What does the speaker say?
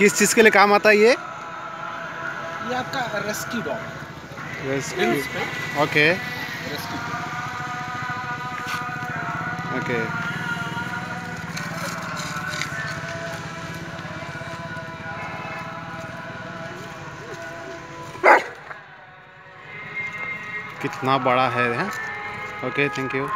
किस चीज़ के लिए काम आता है ये? ये आपका rescue dog rescue okay okay कितना बड़ा है ओके थैंक यू